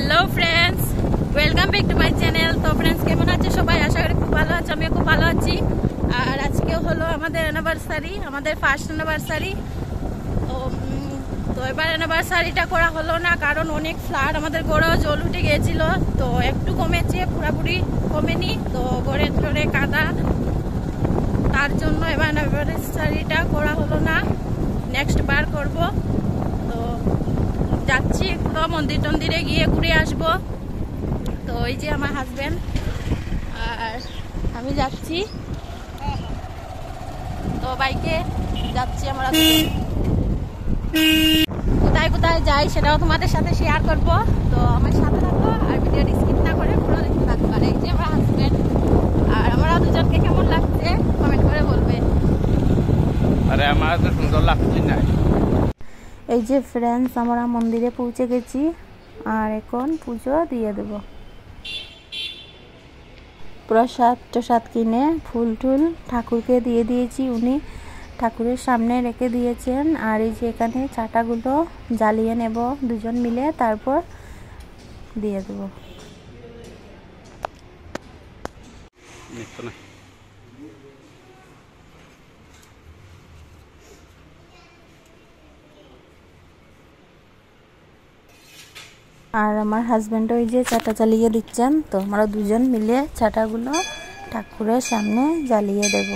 Hello friends welcome back to my channel তো friends কেমন আছে? সবাই আশা করি খুব ভালো আছে, আমিও খুব ভালো আছি। আর আজকে হলো আমাদের অ্যানিভার্সারি আমাদের ফার্স্ট অ্যানিভার্সারি তো এবার অ্যানিভার্সারিটা করা হলো না, কারণ অনেক ফ্লাড আমাদের গোড়েও জল উঠে গিয়েছিল। তো একটু কমেছে, পুরোপুরি কমেনি। তো গড়ে ধরে কাদা। তার জন্য এবার অ্যানিভার্সারিটা করা হলো না। নেক্সট বার করব। যাচ্ছি একটু মন্দির টন্দিরে গিয়ে ঘুরে আসব। তো ওই যে আমার হাজবেন্ড আর আমি যাচ্ছি। তো বাইকে যাচ্ছি আমরা। কোথায় কোথায় যাই সেটাও তোমাদের সাথে শেয়ার করব। তো আমার সাথে থাকো আর ভিডিওটি স্কিপ না করে পুরো দেখতে থাকো। আর এই যে আমার হাজবেন্ড আর আমরা দুজনকে কেমন লাগছে? কমেন্ট করে বলবে। আরে আমার তো সুন্দর লাগছে। এই যে ফ্রেন্ডস আমরা মন্দিরে পৌঁছে গেছি। আর এখন পুজো দিয়ে দেব। প্রসাদ টসাদ কিনে ফুল টুল ঠাকুরকে দিয়ে দিয়েছি উনি। ঠাকুরের সামনে রেখে দিয়েছেন। আর এই যে এখানে চাটাগুলো জ্বালিয়ে নেব দুজন মিলে, তারপর দিয়ে দেবো। আর আমার হাজব্যান্ড ওই যে চাটা চালিয়ে দিচ্ছেন, তো আমরা দুজন মিলে চাটাগুলো ঠাকুরের সামনে জ্বালিয়ে দেব।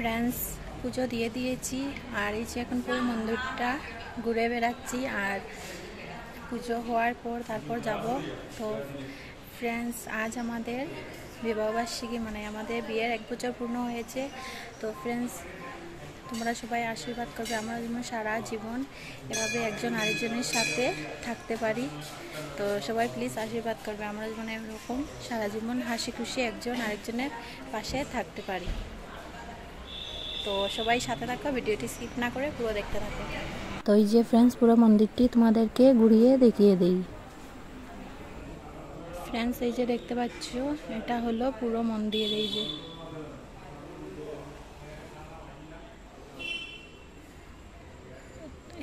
ফ্রেন্ডস পুজো দিয়ে দিয়েছি। আর এই যে এখন পুরো মন্দিরটা ঘুরে বেড়াচ্ছি আর পুজো হওয়ার পর তারপর যাব। তো ফ্রেন্ডস আজ আমাদের বিবাহবার্ষিকী মানে আমাদের বিয়ের এক বছর পূর্ণ হয়েছে। তো ফ্রেন্ডস তোমরা সবাই আশীর্বাদ করবে। আমরা যেন সারা জীবন এভাবে একজন আরেকজনের সাথে থাকতে পারি। তো সবাই প্লিজ আশীর্বাদ করবে। আমরা যেন এরকম সারা জীবন হাসি খুশি একজন আরেকজনের পাশে থাকতে পারি। তো সবাই সাথে থাকো ভিডিওটি স্কিপ না করে পুরো দেখতে থাকো। তো এই যে ফ্রেন্ডস পুরো মন্দিরটি তোমাদেরকে ঘুরিয়ে দেখিয়ে দেই। ফ্রেন্ডস এই যে দেখতে পাচ্ছ এটা হলো পুরো মন্দির এই যে।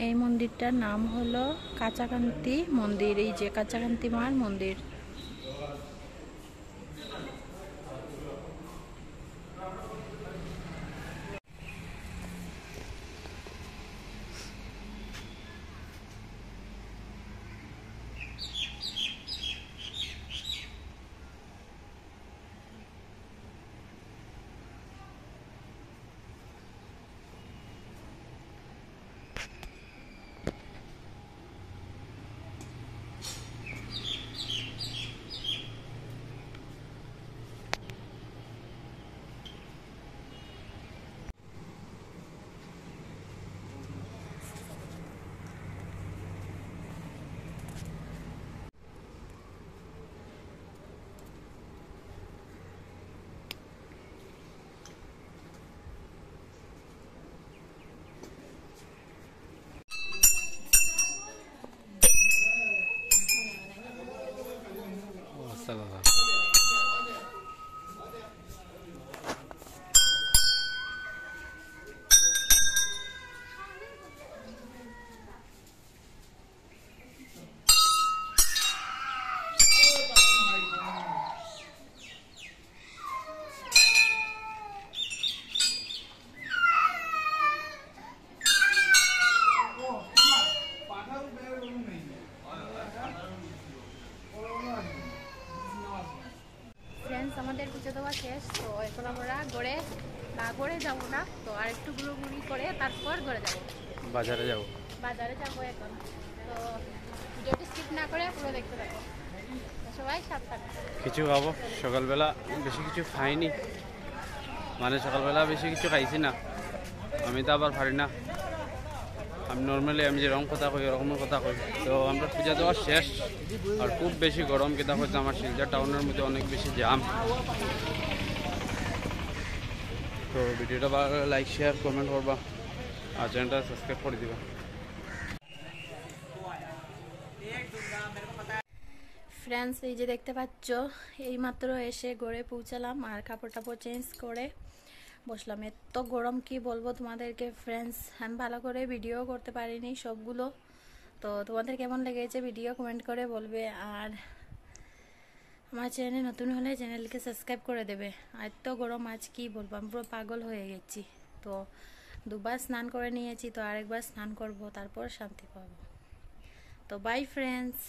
এই মন্দিরটার নাম হলো কাঁচাকান্তি মন্দির এই যে কাঁচাকান্তি মার মন্দির। Hasta la শেষ তো এখন আমরা গড়ে না গড়ে যাব না তো আর একটু ঘুরোঘুরি করে তারপর গড়ে যাব। বাজারে যাব। বাজারে যাব এখন। তো ভিডিওটি স্কিপ না করে পুরো দেখতে থাকো। সবাই সাবধানে। কিছু খাব সকালবেলা বেশি কিছু খাইনি। মানে সকালবেলা বেশি কিছু খাইছি না। আমি তো আবার পারি না। আমি নর্মালি আমি যে রং কথা কই ওরকমের কথা কই। তো আমরা পূজা দেওয়া শেষ, আর খুব বেশি গরম কেতা হচ্ছে আমার শিলচর টাউনের মধ্যে অনেক বেশি জাম তো ভিডিওটা ভালো লাইক শেয়ার কমেন্ট করবা, আর চ্যানেলটা সাবস্ক্রাইব করে দিবা। ফ্রেন্ডস এই যে দেখতে পাচ্ছ, এইমাত্র এসে গড়ে পৌঁছালাম আর কাপড় টাপড় চেঞ্জ করে। বসলাম। এত গরম, কি বলব তোমাদেরকে? ফ্রেন্ডস আমি ভালো করে ভিডিও করতে পারিনি সবগুলো। তো তোমাদের কেমন লেগেছে ভিডিও কমেন্ট করে বলবে। আর আমার চ্যানেলে নতুন হলে চ্যানেলকে সাবস্ক্রাইব করে দেবে। আর এত গরম আজ, কি বলব? আমি পুরো পাগল হয়ে গেছি। তো দুবার স্নান করে নিয়েছি, তো আরেকবার স্নান করব, তারপর শান্তি পাবো। তো বাই ফ্রেন্ডস